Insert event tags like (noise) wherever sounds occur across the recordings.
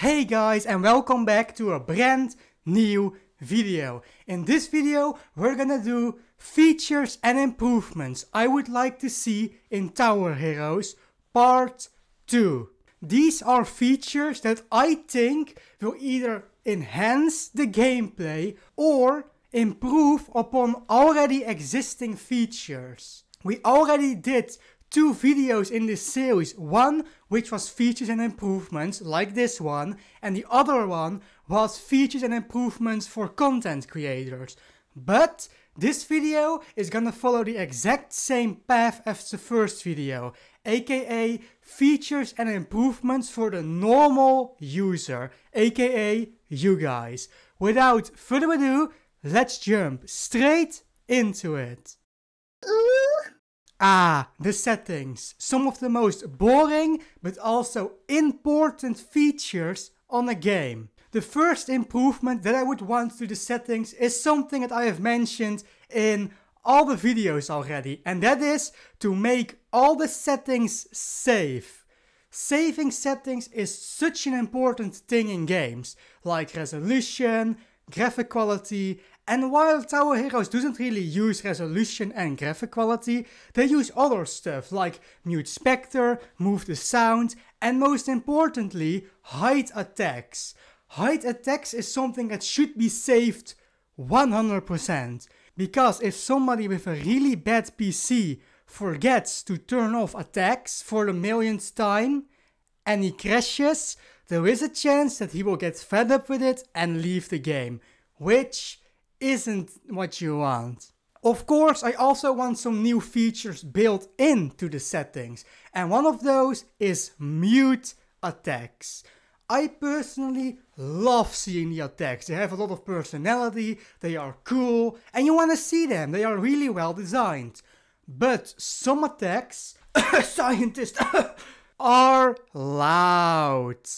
Hey guys and welcome back to a brand new video. In this video we're gonna do features and improvements I would like to see in Tower Heroes part 2. These are features that I think will either enhance the gameplay or improve upon already existing features. We already did two videos in this series. One which was features and improvements like this one and the other one was features and improvements for content creators. But this video is gonna follow the exact same path as the first video, aka features and improvements for the normal user, aka you guys. Without further ado, let's jump straight into it. Ah, the settings. Some of the most boring but also important features on a game. The first improvement that I would want to the settings is something that I have mentioned in all the videos already and that is to make all the settings safe. Saving settings is such an important thing in games, like resolution, graphic quality and while Tower Heroes doesn't really use resolution and graphic quality, they use other stuff like mute spectre, move the sound, and most importantly, hide attacks. Hide attacks is something that should be saved 100%. Because if somebody with a really bad PC forgets to turn off attacks for the millionth time and he crashes, there is a chance that he will get fed up with it and leave the game. Which isn't what you want. Of course, I also want some new features built into the settings, and one of those is mute attacks. I personally love seeing the attacks. They have a lot of personality, they are cool, and you want to see them. They are really well designed. But some attacks, (coughs) scientists, (coughs) are loud.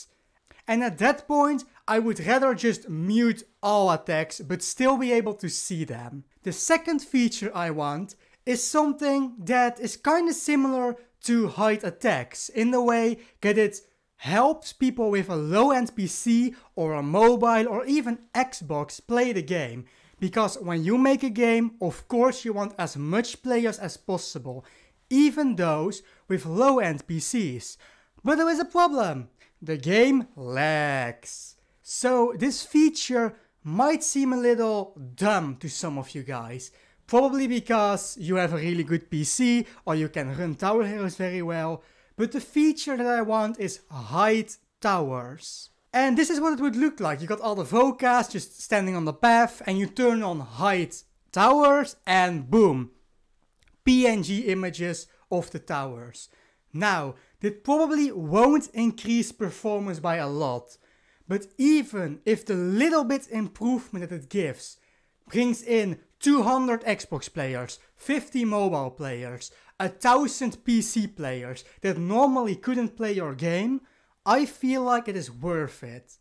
And at that point, I would rather just mute all attacks but still be able to see them. The second feature I want is something that is kinda similar to hide attacks in the way that it helps people with a low-end PC or a mobile or even Xbox play the game. Because when you make a game, of course you want as much players as possible, even those with low-end PCs. But there is a problem. The game lags. So this feature might seem a little dumb to some of you guys. Probably because you have a really good PC or you can run Tower Heroes very well. But the feature that I want is hide towers. And this is what it would look like. You got all the Vocas just standing on the path and you turn on hide towers and boom. PNG images of the towers. Now, that probably won't increase performance by a lot. But even if the little bit improvement that it gives brings in 200 Xbox players, 50 mobile players, a thousand PC players that normally couldn't play your game, I feel like it is worth it.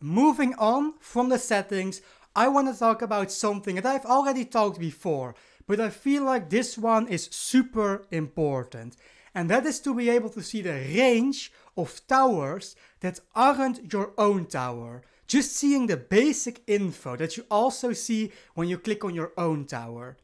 Moving on from the settings, I want to talk about something that I've already talked before, but I feel like this one is super important. And that is to be able to see the range of towers that aren't your own tower. Just seeing the basic info that you also see when you click on your own tower.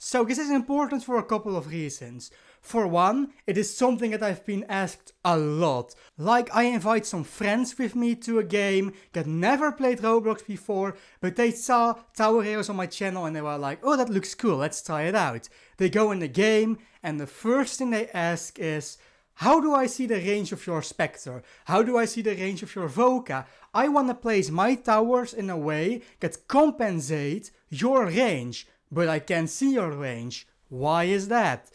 So this is important for a couple of reasons. For one, it is something that I've been asked a lot. Like I invite some friends with me to a game that never played Roblox before, but they saw Tower Heroes on my channel and they were like, oh that looks cool, let's try it out. They go in the game and the first thing they ask is, how do I see the range of your Spectre? How do I see the range of your Voca? I want to place my towers in a way that compensate your range, but I can't see your range. Why is that?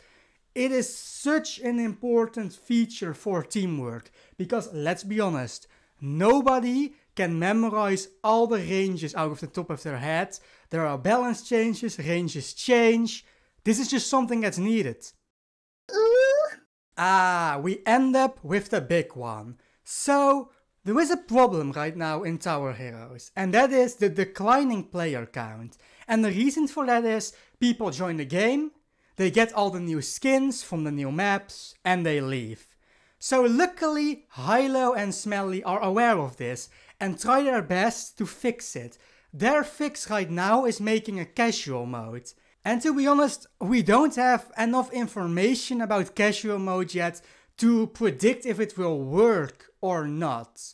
It is such an important feature for teamwork because let's be honest, nobody can memorize all the ranges out of the top of their head. There are balance changes, ranges change. This is just something that's needed. Ah, we end up with the big one. So, there is a problem right now in Tower Heroes, and that is the declining player count. And the reason for that is people join the game, they get all the new skins from the new maps and they leave. So luckily, Hilo and Smelly are aware of this and try their best to fix it. Their fix right now is making a casual mode. And to be honest, we don't have enough information about casual mode yet to predict if it will work or not.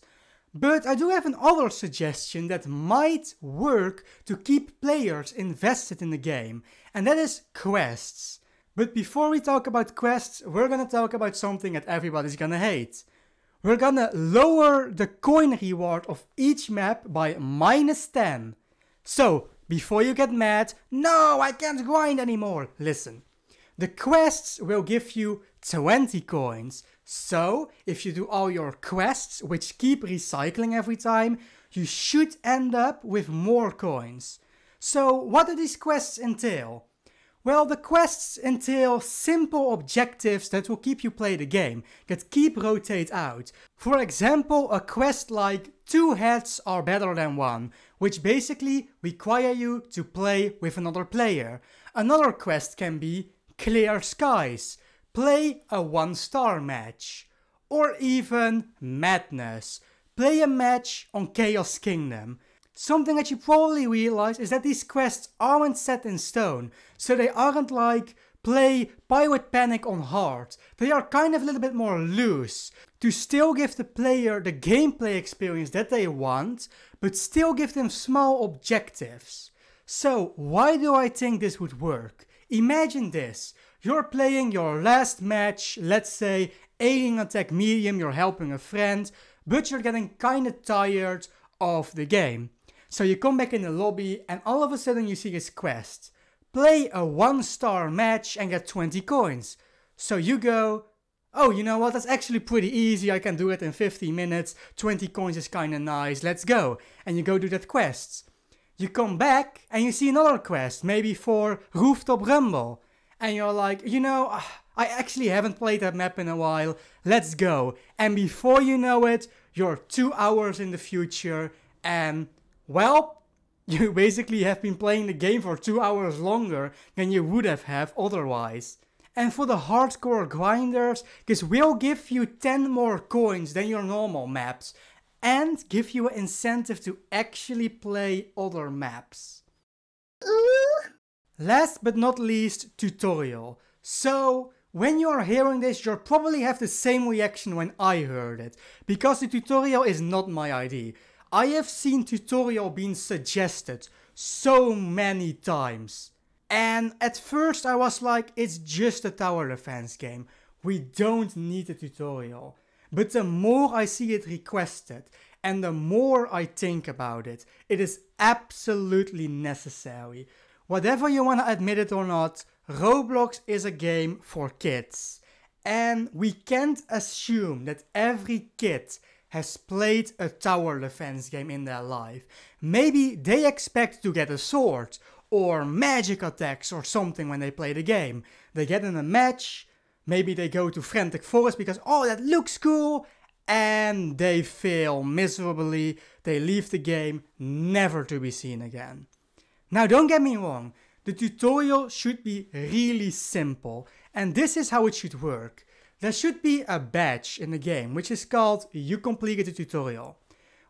But I do have another suggestion that might work to keep players invested in the game, and that is quests. But before we talk about quests, we're gonna talk about something that everybody's gonna hate. We're gonna lower the coin reward of each map by minus 10. So, before you get mad, no, I can't grind anymore, listen. The quests will give you 20 coins. So, if you do all your quests, which keep recycling every time, you should end up with more coins. So, what do these quests entail? Well, the quests entail simple objectives that will keep you play the game, that keep rotate out. For example, a quest like two heads are better than one, which basically require you to play with another player. Another quest can be clear skies, play a one star match. Or even madness, play a match on Chaos Kingdom. Something that you probably realize is that these quests aren't set in stone, so they aren't like play Pirate Panic on hard. They are kind of a little bit more loose, to still give the player the gameplay experience that they want, but still give them small objectives. So why do I think this would work? Imagine this, you're playing your last match, let's say alien attack medium, you're helping a friend, but you're getting kinda tired of the game. So you come back in the lobby and all of a sudden you see this quest. Play a one star match and get 20 coins. So you go, oh you know what, that's actually pretty easy, I can do it in 15 minutes, 20 coins is kinda nice, let's go. And you go do that quest. You come back and you see another quest, maybe for Rooftop Rumble. And you're like, you know, I actually haven't played that map in a while, let's go. And before you know it, you're two hours in the future and well, (laughs) you basically have been playing the game for 2 hours longer than you would have have otherwise. And for the hardcore grinders, this will give you 10 more coins than your normal maps and give you an incentive to actually play other maps. Ooh. Last but not least, tutorial. So, when you are hearing this, you'll probably have the same reaction when I heard it, because the tutorial is not my idea. I have seen tutorial being suggested so many times. And at first I was like, it's just a tower defense game. We don't need a tutorial. But the more I see it requested and the more I think about it, it is absolutely necessary. Whatever you wanna admit it or not, Roblox is a game for kids. And we can't assume that every kid has played a tower defense game in their life. Maybe they expect to get a sword or magic attacks or something when they play the game. They get in a match, maybe they go to Frantic Forest because oh that looks cool and they fail miserably, they leave the game never to be seen again. Now don't get me wrong, the tutorial should be really simple and this is how it should work. There should be a badge in the game which is called you completed the tutorial.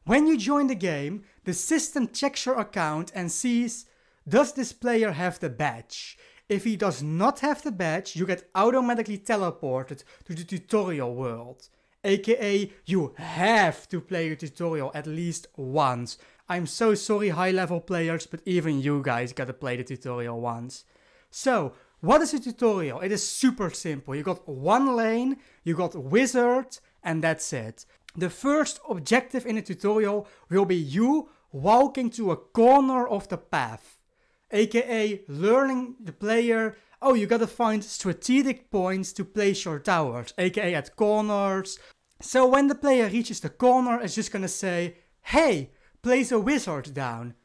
When you join the game, the system checks your account and sees does this player have the badge. If he does not have the badge, you get automatically teleported to the tutorial world. AKA, you have to play the tutorial at least once. I'm so sorry high level players, but even you guys gotta play the tutorial once. So, what is a tutorial? It is super simple. You got one lane, you got wizard, and that's it. The first objective in the tutorial will be you walking to a corner of the path. AKA learning the player, oh you gotta find strategic points to place your towers, aka at corners. So when the player reaches the corner, it's just gonna say, hey, place a wizard down.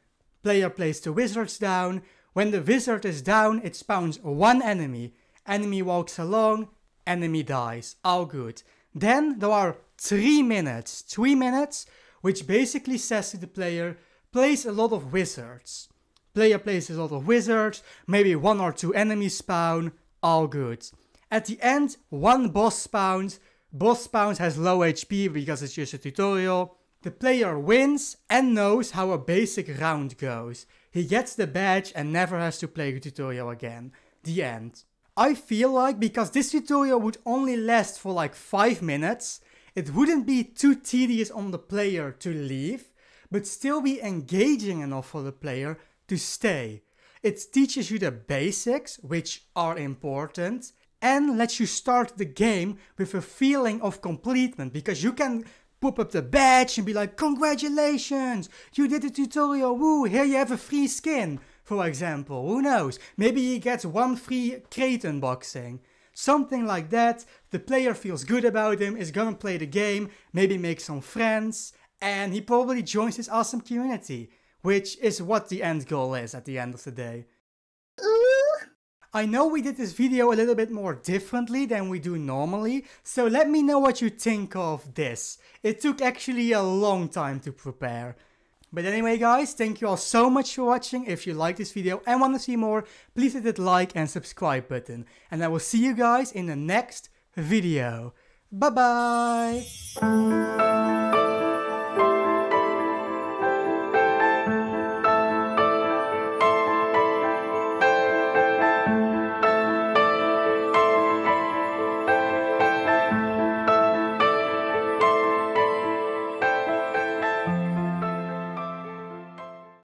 Player places the wizards down, when the wizard is down, it spawns one enemy. Enemy walks along, enemy dies. All good. Then there are 3 minutes. 3 minutes, which basically says to the player, place a lot of wizards. Player places a lot of wizards, maybe one or two enemies spawn, all good. At the end, one boss spawns, boss spawns has low HP because it's just a tutorial. The player wins and knows how a basic round goes. He gets the badge and never has to play the tutorial again. The end. I feel like because this tutorial would only last for like 5 minutes, it wouldn't be too tedious on the player to leave, but still be engaging enough for the player to stay. It teaches you the basics, which are important, and lets you start the game with a feeling of completement because you can pop up the badge and be like, congratulations, you did the tutorial, woo, here you have a free skin, for example, who knows, maybe he gets one free crate unboxing. Something like that, the player feels good about him, is gonna play the game, maybe make some friends, and he probably joins his awesome community, which is what the end goal is at the end of the day. I know we did this video a little bit more differently than we do normally, so let me know what you think of this. It took actually a long time to prepare. But anyway guys, thank you all so much for watching. If you like this video and want to see more, please hit that like and subscribe button. And I will see you guys in the next video. Bye bye!